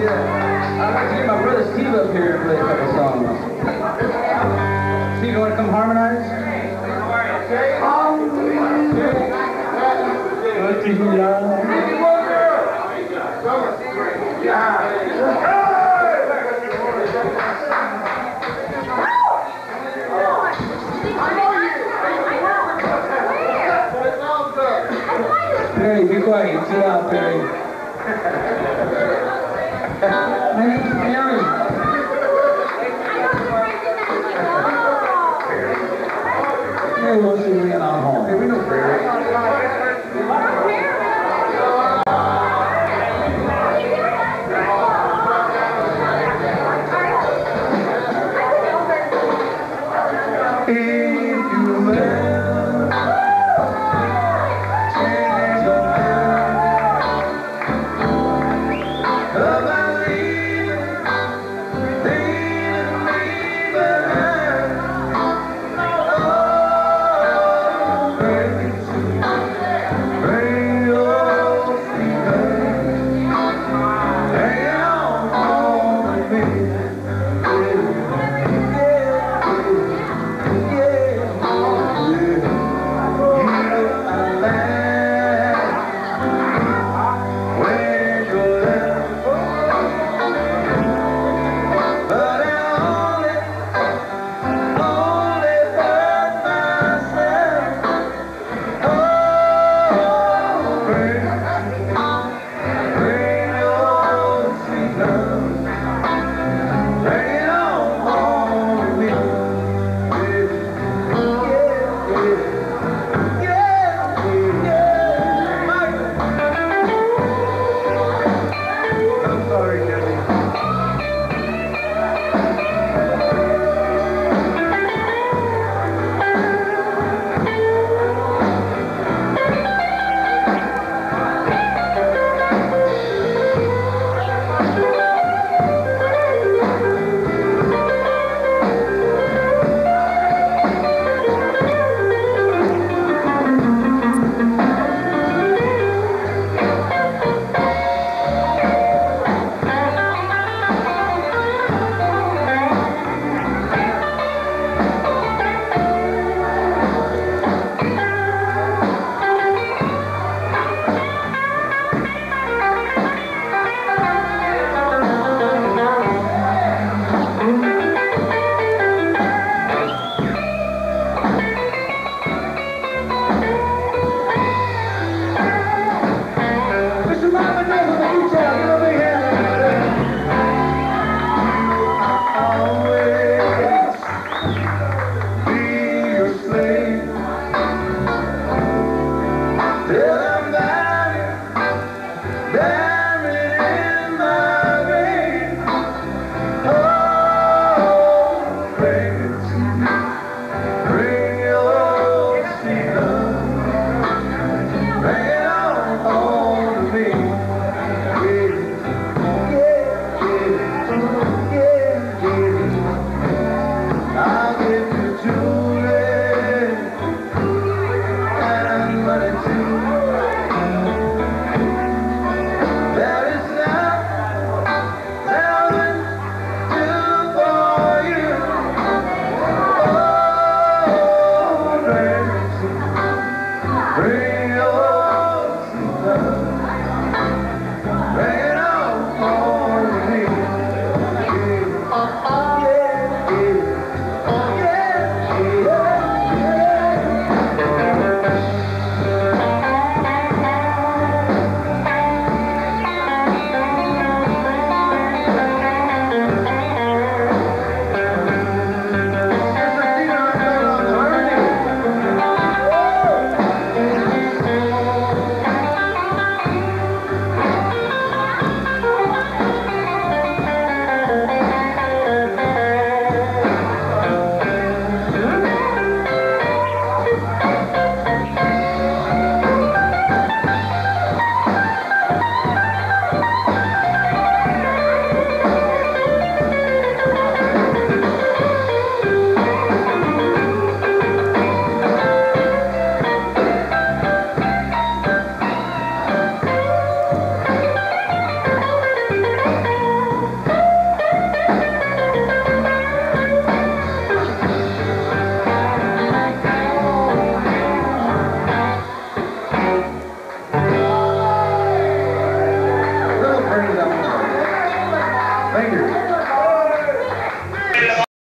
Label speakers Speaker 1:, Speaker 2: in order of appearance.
Speaker 1: Yeah. I'd like to get my brother Steve up here and play a couple songs. Steve, you want to come harmonize? Perry, be quiet. Sit down, Perry. My name's